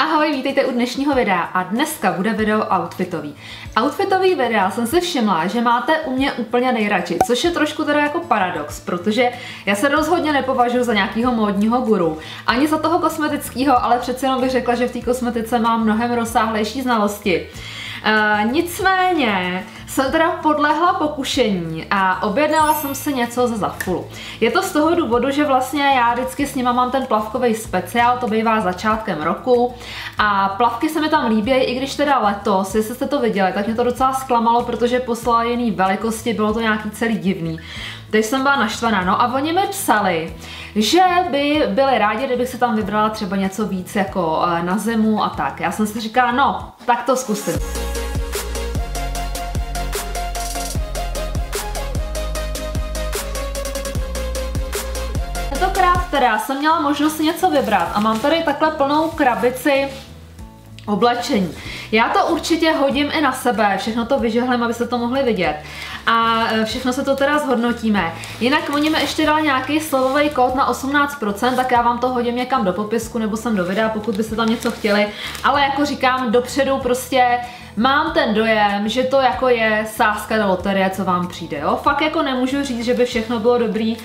Ahoj, vítejte u dnešního videa a dneska bude video outfitový. Outfitový videa jsem si všimla, že máte u mě úplně nejradši, což je trošku teda jako paradox, protože já se rozhodně nepovažuji za nějakého módního guru, ani za toho kosmetického, ale přece jenom bych řekla, že v té kosmetice mám mnohem rozsáhlejší znalosti. Uh, nicméně jsem teda podlehla pokušení a objednala jsem si něco ze Zafulu. Je to z toho důvodu, že vlastně já vždycky s nima mám ten plavkový speciál, to bývá začátkem roku a plavky se mi tam líbí, i když teda letos, jestli jste to viděli, tak mě to docela zklamalo, protože poslala jiný velikosti, bylo to nějaký celý divný. Teď jsem byla naštvaná, no a oni mi psali, že by byli rádi, kdybych se tam vybrala třeba něco víc jako eh, na zimu a tak. Já jsem si říkala, no, tak to zkusím. Teda jsem měla možnost si něco vybrat a mám tady takhle plnou krabici oblečení. Já to určitě hodím i na sebe, všechno to vyžehlím, abyste to mohli vidět. A e, všechno se to teda zhodnotíme. Jinak oni mi ještě dali nějaký slovový kód na 18%, tak já vám to hodím někam do popisku nebo sem do videa, pokud byste tam něco chtěli. Ale jako říkám, dopředu prostě mám ten dojem, že to jako je sázka do loterie, co vám přijde. Jo? Fakt jako nemůžu říct, že by všechno bylo dobrý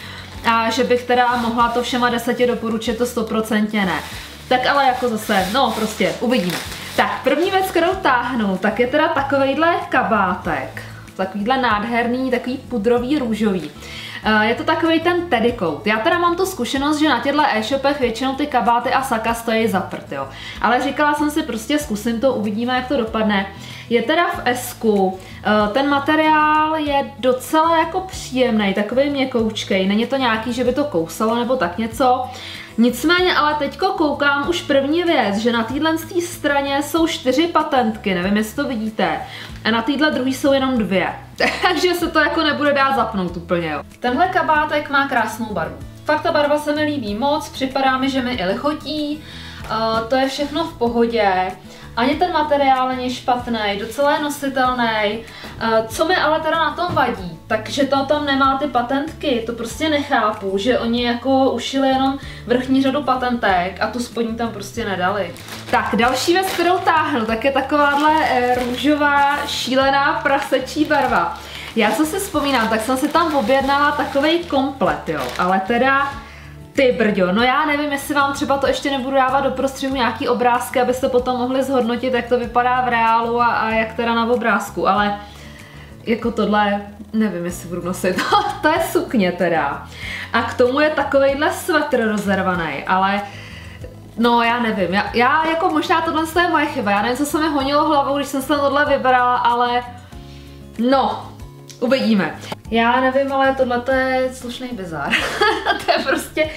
a že bych teda mohla to všema deseti doporučit, to stoprocentně ne. Tak ale jako zase, no prostě, uvidíme. Tak, první věc, kterou táhnu, tak je teda takovejhle kabátek. Takovýhle nádherný, takový pudrový, růžový. Eh, je to takový ten teddy coat. Já teda mám tu zkušenost, že na těchto e-shopech většinou ty kabáty a saka stojí za prd, jo. Ale říkala jsem si prostě zkusím to, uvidíme jak to dopadne. Je teda v s eh, ten materiál je docela jako příjemný, takový měkoučkej, není to nějaký, že by to kousalo nebo tak něco. Nicméně ale teďko koukám už první věc, že na téhle straně jsou čtyři patentky, nevím jestli to vidíte, a na téhle druhé jsou jenom dvě. Takže se to jako nebude dát zapnout úplně, jo. Tenhle kabátek má krásnou barvu. Fakt ta barva se mi líbí moc, připadá mi, že mi i lichotí, uh, to je všechno v pohodě. Ani ten materiál není špatný, docela je nositelný. Eh, co mi ale teda na tom vadí, takže to tam nemá ty patentky, to prostě nechápu, že oni jako ušili jenom vrchní řadu patentek a tu spodní tam prostě nedali. Tak, další věc, kterou táhnu, tak je takováhle eh, růžová šílená prasečí barva. Já co si vzpomínám, tak jsem si tam objednala takový komplet, jo, ale teda ty brďo, no já nevím, jestli vám třeba to ještě nebudu dávat do prostředu nějaký obrázky, abyste potom mohli zhodnotit, jak to vypadá v reálu a, a jak teda na obrázku, ale jako tohle, nevím, jestli budu nosit, to je sukně teda. A k tomu je takovejhle svetr rozervaný, ale No, já nevím, já, já jako možná tohle je moje chyba, já nevím, co se mi honilo hlavou, když jsem se tohle vybrala, ale no, uvidíme. Já nevím, ale tohle je slušný bizar. to je prostě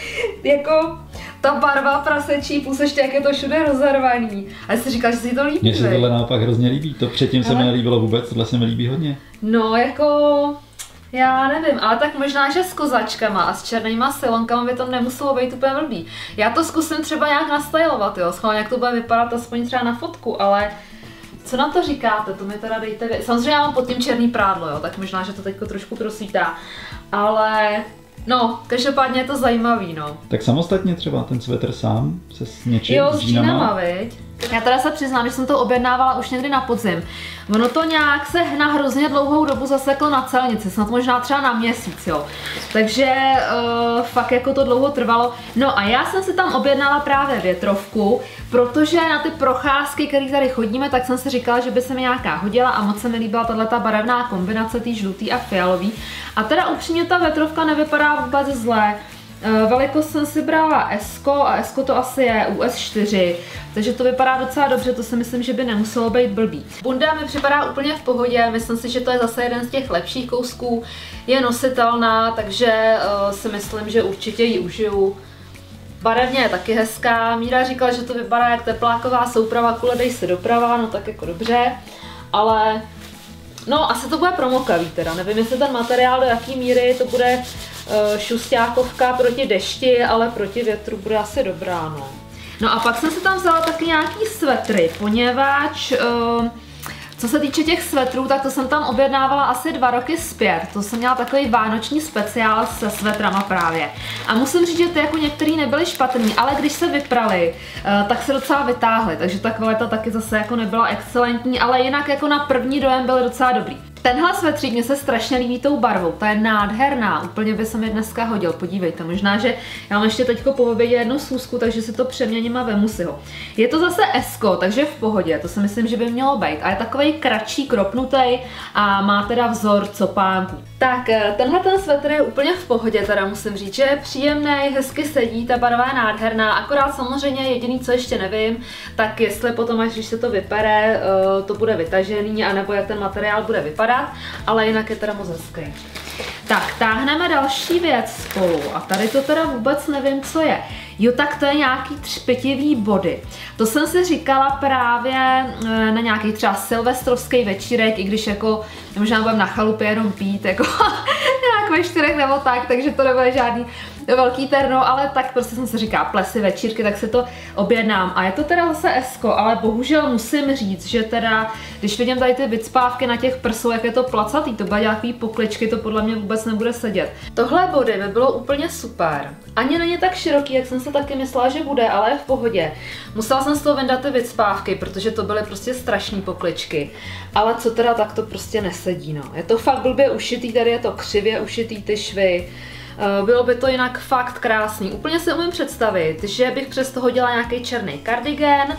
jako ta barva prasečí, plus ještě jak je to všude rozarvaný. A jsi říkal, že si to líbí. Mně se tohle naopak hrozně líbí. To předtím ale... se mi nelíbilo vůbec, tohle se mi líbí hodně. No, jako já nevím, ale tak možná, že s kozačkama a s černýma silonkama by to nemuselo být úplně blbý. Já to zkusím třeba nějak nastylovat, jo, schválně jak to bude vypadat aspoň třeba na fotku, ale co na to říkáte? To mi teda dejte vědět. Samozřejmě já mám pod tím černý prádlo, jo, tak možná, že to teďko trošku prosvítá. Ale No, každopádně je to zajímavý, no. Tak samostatně třeba ten svetr sám se s něčím, jo, s džínama, viď? Já teda se přiznám, že jsem to objednávala už někdy na podzim. Ono to nějak se na hrozně dlouhou dobu zaseklo na celnici, snad možná třeba na měsíc, jo. Takže uh, fakt jako to dlouho trvalo. No a já jsem si tam objednala právě větrovku, protože na ty procházky, které tady chodíme, tak jsem si říkala, že by se mi nějaká hodila a moc se mi líbila tato barevná kombinace, tý žlutý a fialový. A teda upřímně ta větrovka nevypadá vůbec zle. Eh, velikost jsem si brala S a S to asi je US 4, takže to vypadá docela dobře, to si myslím, že by nemuselo být blbý. Bunda mi připadá úplně v pohodě, myslím si, že to je zase jeden z těch lepších kousků, je nositelná, takže uh, si myslím, že určitě ji užiju. Barevně je taky hezká, Míra říkala, že to vypadá jak tepláková souprava, kuledej se doprava, no tak jako dobře, ale no asi to bude promokavý teda, nevím jestli ten materiál do jaký míry to bude šustákovka proti dešti, ale proti větru bude asi dobrá, no. No a pak jsem si tam vzala taky nějaký svetry, poněvadž uh, Co se týče těch svetrů, tak to jsem tam objednávala asi dva roky zpět. To jsem měla takový vánoční speciál se svetrama právě. A musím říct, že ty jako některý nebyly špatný, ale když se vyprali, eh, tak se docela vytáhly, takže ta kvalita taky zase jako nebyla excelentní, ale jinak jako na první dojem byly docela dobrý. Tenhle svetřík mě se strašně líbí tou barvou, ta je nádherná, úplně by se mi dneska hodil, podívejte, možná, že já mám ještě teďko po obědě jednu sůzku, takže si to přeměním a vemu si ho. Je to zase esko, takže v pohodě, to si myslím, že by mělo být. A je takový kratší, kropnutý a má teda vzor copánku. Tak, eh, tenhle ten svetr je úplně v pohodě, teda musím říct, že je příjemný, hezky sedí, ta barva je nádherná, akorát samozřejmě jediný, co ještě nevím, tak jestli potom, až když se to vypere, eh, to bude vytažený, anebo jak ten materiál bude vypadat, ale jinak je teda moc hezký. Tak, táhneme další věc spolu a tady to teda vůbec nevím, co je. Jo, tak to je nějaký třpitivý body. To jsem si říkala právě eh, na nějaký třeba silvestrovský večírek, i když jako možná budeme na chalupě jenom pít, jako nějak ve čtyřech nebo tak, takže to nebude žádný velký terno, ale tak prostě jsem se říká plesy, večírky, tak se to objednám. A je to teda zase esko, ale bohužel musím říct, že teda, když vidím tady ty vycpávky na těch prsou, jak je to placatý, to bude nějaký pokličky, to podle mě vůbec nebude sedět. Tohle body by bylo úplně super. Ani není tak široký, jak jsem se taky myslela, že bude, ale je v pohodě. Musela jsem z toho vyndat ty vycpávky, protože to byly prostě strašné pokličky. Ale co teda, tak to prostě nesedí, no. Je to fakt blbě ušitý, tady je to křivě ušitý ty švy. Eh, bylo by to jinak fakt krásný. Úplně si umím představit, že bych přes to hodila nějaký černý kardigan,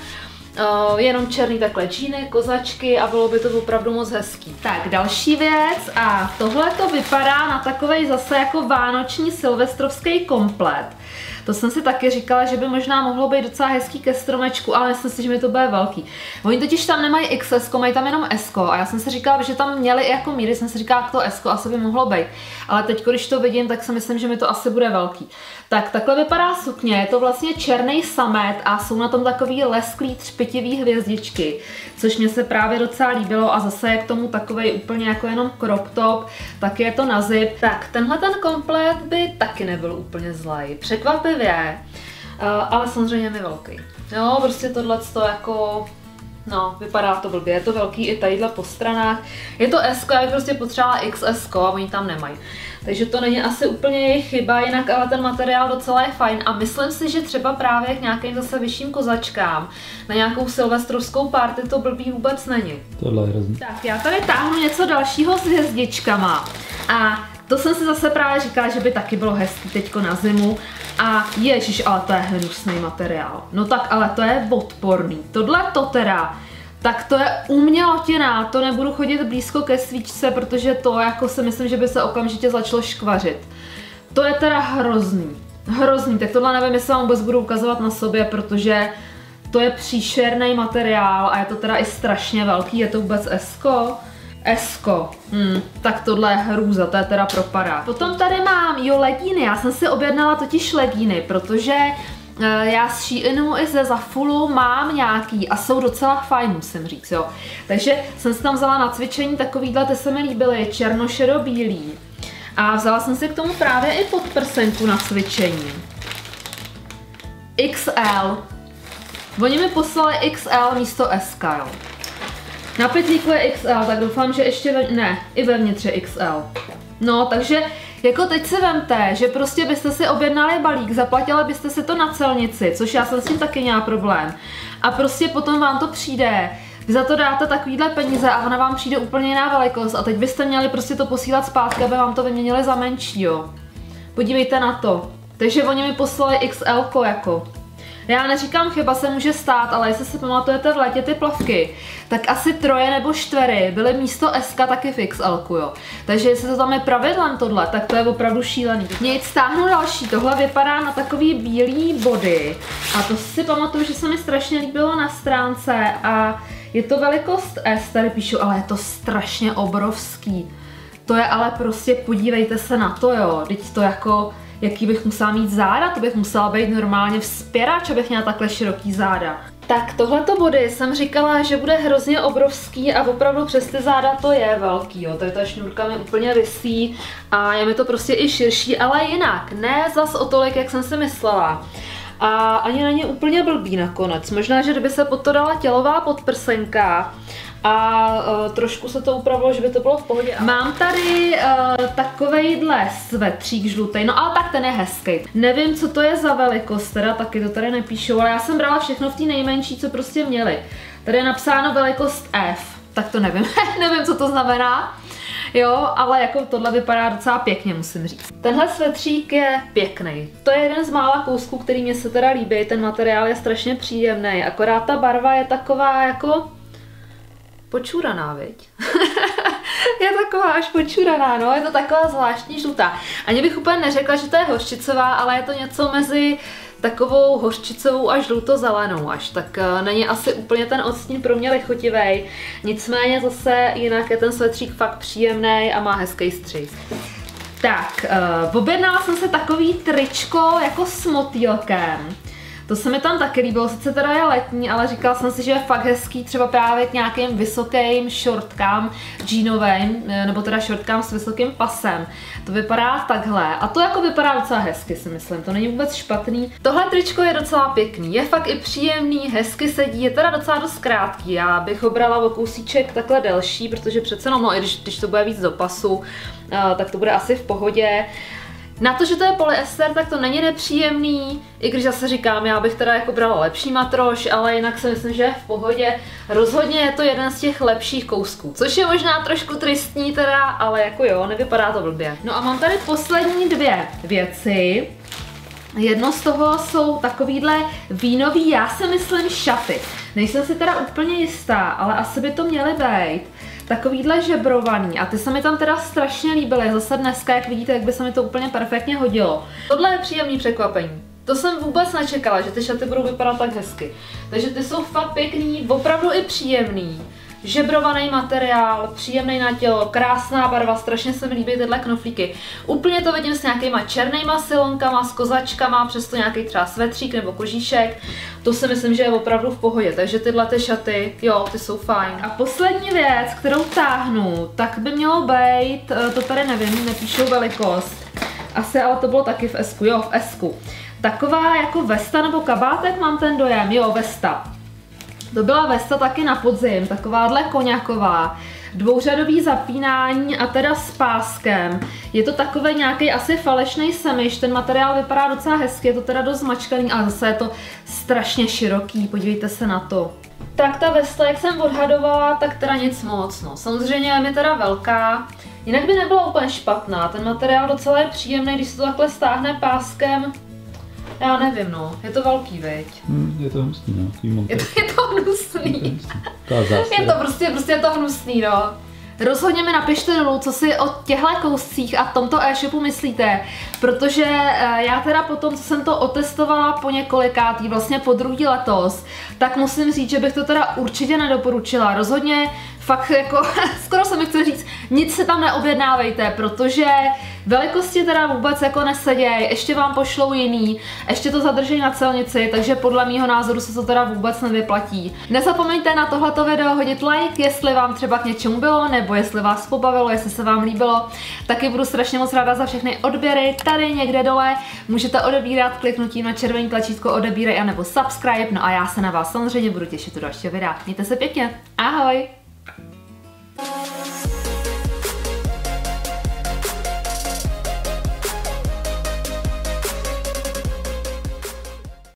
Uh, jenom černý takhle džíny, kozačky a bylo by to opravdu moc hezký. Tak, další věc a tohle to vypadá na takovej zase jako vánoční silvestrovský komplet. To jsem si taky říkala, že by možná mohlo být docela hezký ke stromečku, ale myslím si, že mi to bude velký. Oni totiž tam nemají XS, mají tam jenom S, a já jsem si říkala, že tam měli i jako míry, jsem si říkala, to S asi by mohlo být. Ale teď, když to vidím, tak si myslím, že mi to asi bude velký. Tak takhle vypadá sukně, je to vlastně černý samet a jsou na tom takový lesklý třpitivý hvězdičky, což mě se právě docela líbilo a zase je k tomu takový úplně jako jenom crop top, tak je to na zip. Tak tenhle ten komplet by taky nebyl úplně zlej. Překvapivě, eh, ale samozřejmě mi velký. Jo, prostě tohle to jako No, vypadá to blbě, je to velký i tadyhle po stranách. Je to S, já bych prostě potřebovala XS a oni tam nemají. Takže to není asi úplně jejich chyba, jinak ale ten materiál docela je fajn a myslím si, že třeba právě k nějakým zase vyšším kozačkám, na nějakou silvestrovskou party to blbý vůbec není. Tohle je hrozný. Tak já tady táhnu něco dalšího s hvězdičkama a to jsem si zase právě říkala, že by taky bylo hezký teďko na zimu. A ježiš, ale to je hnusný materiál. No tak ale to je odporný. Tohle to teda, tak to je umělotina, to nebudu chodit blízko ke svíčce, protože to jako si myslím, že by se okamžitě začalo škvařit. To je teda hrozný. Hrozný, tak tohle nevím, jestli vám vůbec budu ukazovat na sobě, protože to je příšerný materiál a je to teda i strašně velký, je to vůbec esko. Esko, hmm, tak tohle je hrůza, to je teda propadá. Potom tady mám, jo, legíny, já jsem si objednala totiž legíny, protože eh, já z Sheinu i ze Zafulu mám nějaký a jsou docela fajn, musím říct, jo. Takže jsem si tam vzala na cvičení takovýhle, ty se mi líbily, černošedo-bílý. A vzala jsem si k tomu právě i podprsenku na cvičení. XL. Oni mi poslali XL místo SK, jo. Na pytlíku je XL, tak doufám, že ještě ve, ne, i vevnitř je XL. No, takže jako teď si vemte, že prostě byste si objednali balík, zaplatili byste si to na celnici, což já jsem s tím taky měla problém. A prostě potom vám to přijde, vy za to dáte takovýhle peníze a ona vám přijde úplně jiná velikost a teď byste měli prostě to posílat zpátky, aby vám to vyměnili za menší, jo. Podívejte na to. Takže oni mi poslali XL jako. Já neříkám, chyba se může stát, ale jestli si pamatujete v létě ty plavky, tak asi troje nebo čtvery byly místo SK taky v XL, jo. Takže jestli to tam je pravidlem tohle, tak to je opravdu šílený. Nic, stáhnu další, tohle vypadá na takový bílý body a to si pamatuju, že se mi strašně líbilo na stránce a je to velikost S, tady píšu, ale je to strašně obrovský. To je ale prostě, podívejte se na to, jo, teď to jako jaký bych musela mít záda, to bych musela být normálně vzpěrač, abych měla takhle široký záda. Tak tohleto body jsem říkala, že bude hrozně obrovský a opravdu přes ty záda to je velký, jo. Tady ta šňůrka mi úplně vysí a je mi to prostě i širší, ale jinak, ne zas o tolik, jak jsem si myslela. A ani není úplně blbý nakonec. Možná, že kdyby se pod to dala tělová podprsenka, a uh, trošku se to upravilo, že by to bylo v pohodě. Mám tady uh, takovejhle svetřík žlutý, no ale tak ten je hezký. Nevím, co to je za velikost, teda taky to tady nepíšou, ale já jsem brala všechno v té nejmenší, co prostě měli. Tady je napsáno velikost F, tak to nevím, nevím, co to znamená. Jo, ale jako tohle vypadá docela pěkně, musím říct. Tenhle svetřík je pěkný. To je jeden z mála kousků, který mě se teda líbí. Ten materiál je strašně příjemný, akorát ta barva je taková jako počuraná, viď? je taková až počuraná, no, je to taková zvláštní žlutá. Ani bych úplně neřekla, že to je hořčicová, ale je to něco mezi takovou hořčicovou a žluto-zelenou až, tak uh, není asi úplně ten odstín pro mě lichotivý. Nicméně zase jinak je ten svetřík fakt příjemný a má hezký střih. Tak, uh, objednala jsem se takový tričko jako s motýlkem. To se mi tam taky líbilo, sice teda je letní, ale říkala jsem si, že je fakt hezký třeba právě k nějakým vysokým šortkám džínovým, eh, nebo teda šortkám s vysokým pasem. To vypadá takhle a to jako vypadá docela hezky si myslím, to není vůbec špatný. Tohle tričko je docela pěkný, je fakt i příjemný, hezky sedí, je teda docela dost krátký, já bych ho brala o kousíček takhle delší, protože přece no, no i když, když to bude víc do pasu, uh, tak to bude asi v pohodě. Na to, že to je polyester, tak to není nepříjemný, i když zase říkám, já bych teda jako brala lepší matroš, ale jinak si myslím, že je v pohodě. Rozhodně je to jeden z těch lepších kousků, což je možná trošku tristní teda, ale jako jo, nevypadá to blbě. No a mám tady poslední dvě věci. Jedno z toho jsou takovýhle vínový, já si myslím, šaty. Nejsem si teda úplně jistá, ale asi by to měly být takovýhle žebrovaný a ty se mi tam teda strašně líbily. Zase dneska, jak vidíte, jak by se mi to úplně perfektně hodilo. Tohle je příjemný překvapení. To jsem vůbec nečekala, že ty šaty budou vypadat tak hezky. Takže ty jsou fakt pěkný, opravdu i příjemný žebrovaný materiál, příjemný na tělo, krásná barva, strašně se mi líbí tyhle knoflíky. Úplně to vidím s nějakýma černýma silonkama, s kozačkama, přesto nějaký třeba svetřík nebo kožíšek. To si myslím, že je opravdu v pohodě, takže tyhle ty šaty, jo, ty jsou fajn. A poslední věc, kterou táhnu, tak by mělo být, eh, to tady nevím, nepíšou velikost, asi ale to bylo taky v S, jo, v S. Taková jako vesta nebo kabátek mám ten dojem, jo, vesta. To byla Vesta taky na podzim, takováhle koněková. Dvouřadový zapínání a teda s páskem. Je to takový nějaký asi falešný semiš, ten materiál vypadá docela hezky, je to teda dost mačkaný, ale zase je to strašně široký, podívejte se na to. Tak ta vesta, jak jsem odhadovala, tak teda nic moc, no. Samozřejmě je mi teda velká, jinak by nebyla úplně špatná, ten materiál docela je příjemný, když se to takhle stáhne páskem, já nevím, no. Je to velký, veď. Hmm, je to hnusný, no. Je to, je to hnusný. To je to prostě, prostě je to hnusný, no. Rozhodně mi napište dolů, co si o těchto kouscích a tomto e-shopu myslíte, protože eh, já teda po tom, co jsem to otestovala po několikátý, vlastně po druhý letos, tak musím říct, že bych to teda určitě nedoporučila. Rozhodně fakt jako, skoro se mi chce říct, nic se tam neobjednávejte, protože velikosti teda vůbec jako neseděj, ještě vám pošlou jiný, ještě to zadrží na celnici, takže podle mýho názoru se to teda vůbec nevyplatí. Nezapomeňte na tohleto video hodit like, jestli vám třeba k něčemu bylo, nebo jestli vás pobavilo, jestli se vám líbilo, taky budu strašně moc ráda za všechny odběry tady někde dole, můžete odebírat kliknutím na červený tlačítko odebírej nebo subscribe, no a já se na vás samozřejmě budu těšit do dalšího videa. Mějte se pěkně, ahoj! Bye.